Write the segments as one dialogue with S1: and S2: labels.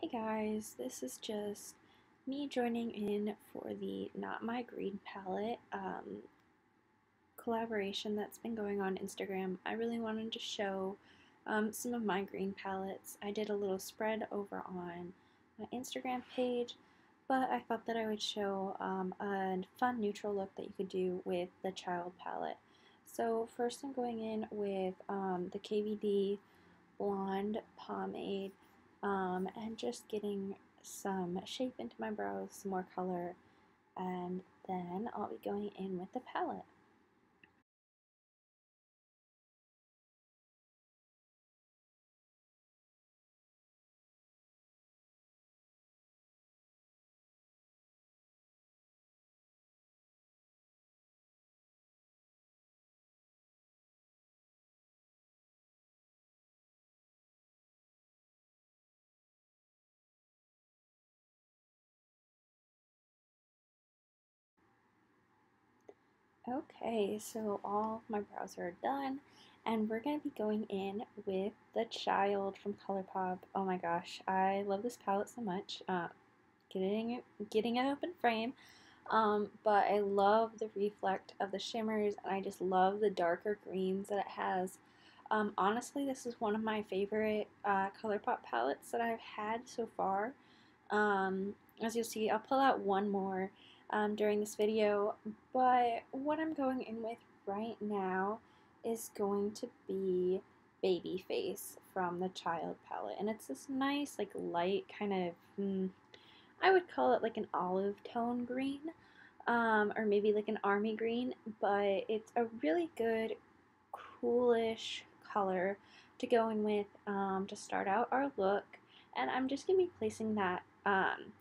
S1: Hey guys, this is just me joining in for the Not My Green palette um, collaboration that's been going on Instagram. I really wanted to show um, some of my green palettes. I did a little spread over on my Instagram page, but I thought that I would show um, a fun neutral look that you could do with the Child palette. So first I'm going in with um, the KVD Blonde Pomade um, and just getting some shape into my brows, some more color, and then I'll be going in with the palette. Okay, so all my brows are done, and we're going to be going in with The Child from ColourPop. Oh my gosh, I love this palette so much. Uh, getting it, getting it open frame. Um, but I love the reflect of the shimmers, and I just love the darker greens that it has. Um, honestly, this is one of my favorite uh, ColourPop palettes that I've had so far. Um, as you'll see, I'll pull out one more um, during this video, but what I'm going in with right now is going to be Baby Face from the Child palette, and it's this nice, like, light kind of, mm, I would call it like an olive tone green, um, or maybe like an army green, but it's a really good, coolish color to go in with um, to start out our look, and I'm just going to be placing that um,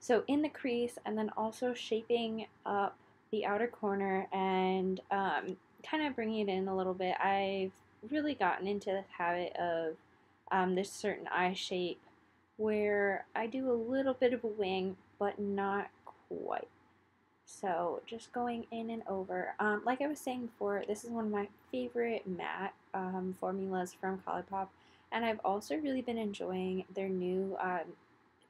S1: so in the crease and then also shaping up the outer corner and um, kind of bringing it in a little bit. I've really gotten into the habit of um, this certain eye shape where I do a little bit of a wing but not quite. So just going in and over. Um, like I was saying before, this is one of my favorite matte um, formulas from Colourpop, and I've also really been enjoying their new um,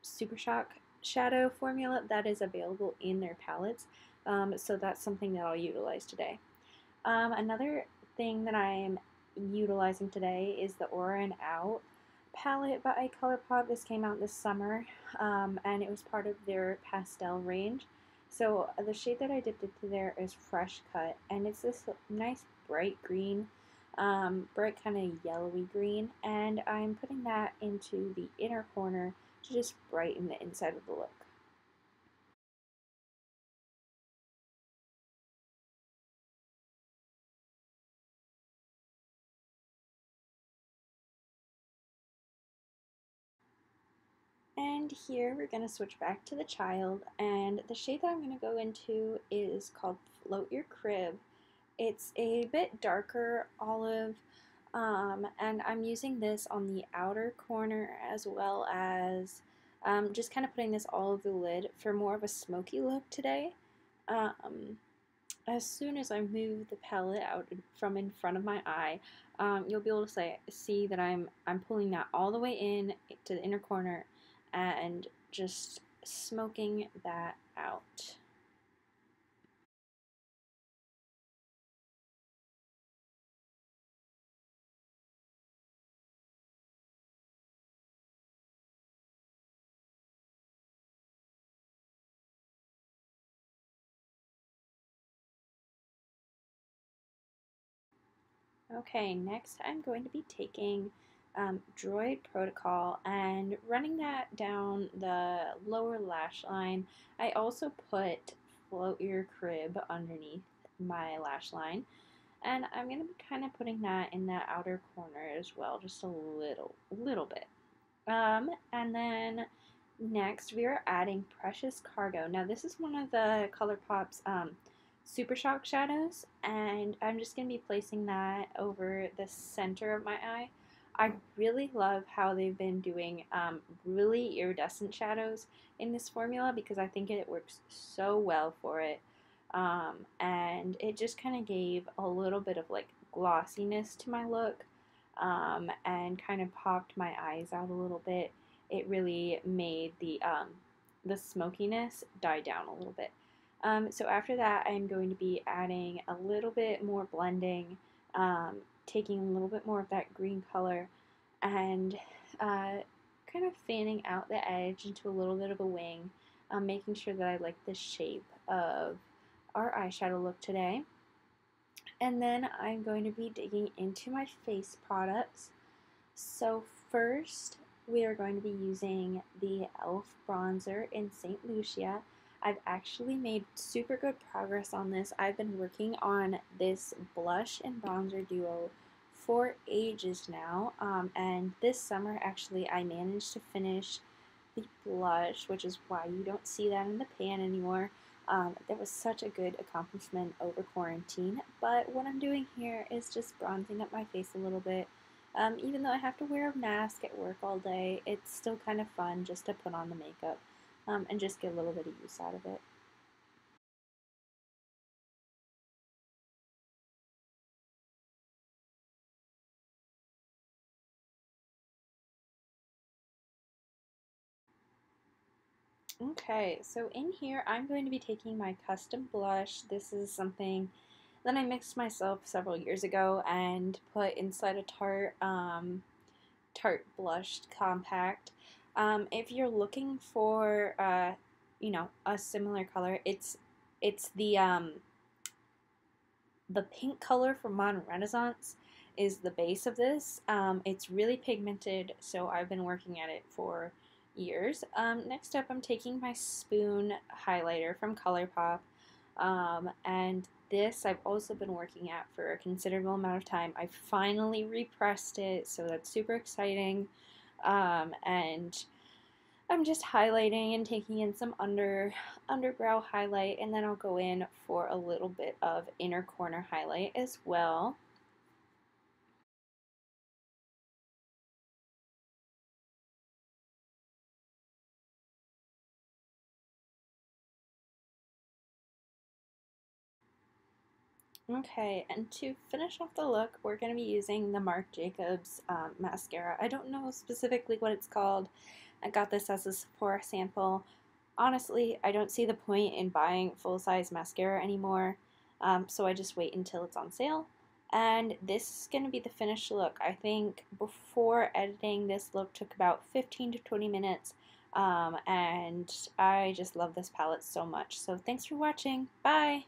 S1: Super Shock shadow formula that is available in their palettes. Um, so that's something that I'll utilize today. Um, another thing that I am utilizing today is the Aura and Out palette by ColourPop. This came out this summer um, and it was part of their pastel range. So uh, the shade that I dipped into there is Fresh Cut and it's this nice bright green, um, bright kind of yellowy green and I'm putting that into the inner corner to just brighten the inside of the look. And here we're going to switch back to the child and the shade that I'm going to go into is called Float Your Crib. It's a bit darker olive um, and I'm using this on the outer corner as well as um, just kind of putting this all over the lid for more of a smoky look today. Um, as soon as I move the palette out from in front of my eye, um, you'll be able to say, see that I'm I'm pulling that all the way in to the inner corner and just smoking that out. Okay, next I'm going to be taking um, Droid Protocol and running that down the lower lash line. I also put Float Your Crib underneath my lash line. And I'm going to be kind of putting that in that outer corner as well, just a little, little bit. Um, and then next we are adding Precious Cargo. Now this is one of the ColourPop's um, Super Shock shadows and I'm just going to be placing that over the center of my eye. I really love how they've been doing um, really iridescent shadows in this formula because I think it works so well for it. Um, and it just kind of gave a little bit of like glossiness to my look um, and kind of popped my eyes out a little bit. it really made the um, the smokiness die down a little bit. Um, so after that, I'm going to be adding a little bit more blending, um, taking a little bit more of that green color, and uh, kind of fanning out the edge into a little bit of a wing, um, making sure that I like the shape of our eyeshadow look today. And then I'm going to be digging into my face products. So first, we are going to be using the e.l.f. bronzer in St. Lucia. I've actually made super good progress on this. I've been working on this blush and bronzer duo for ages now, um, and this summer actually I managed to finish the blush, which is why you don't see that in the pan anymore. Um, that was such a good accomplishment over quarantine, but what I'm doing here is just bronzing up my face a little bit. Um, even though I have to wear a mask at work all day, it's still kind of fun just to put on the makeup um, and just get a little bit of use out of it. Okay, so in here I'm going to be taking my custom blush. This is something that I mixed myself several years ago and put inside a Tarte, um, Tarte Blushed Compact. Um, if you're looking for, uh, you know, a similar color, it's it's the um, the pink color from Modern Renaissance is the base of this. Um, it's really pigmented, so I've been working at it for years. Um, next up, I'm taking my spoon highlighter from ColourPop. Um, and this I've also been working at for a considerable amount of time. I finally repressed it, so that's super exciting. Um, and I'm just highlighting and taking in some under underbrow highlight, and then I'll go in for a little bit of inner corner highlight as well. Okay, and to finish off the look, we're going to be using the Marc Jacobs um, mascara. I don't know specifically what it's called. I got this as a Sephora sample. Honestly, I don't see the point in buying full-size mascara anymore, um, so I just wait until it's on sale. And this is going to be the finished look. I think before editing, this look took about 15 to 20 minutes, um, and I just love this palette so much. So thanks for watching. Bye!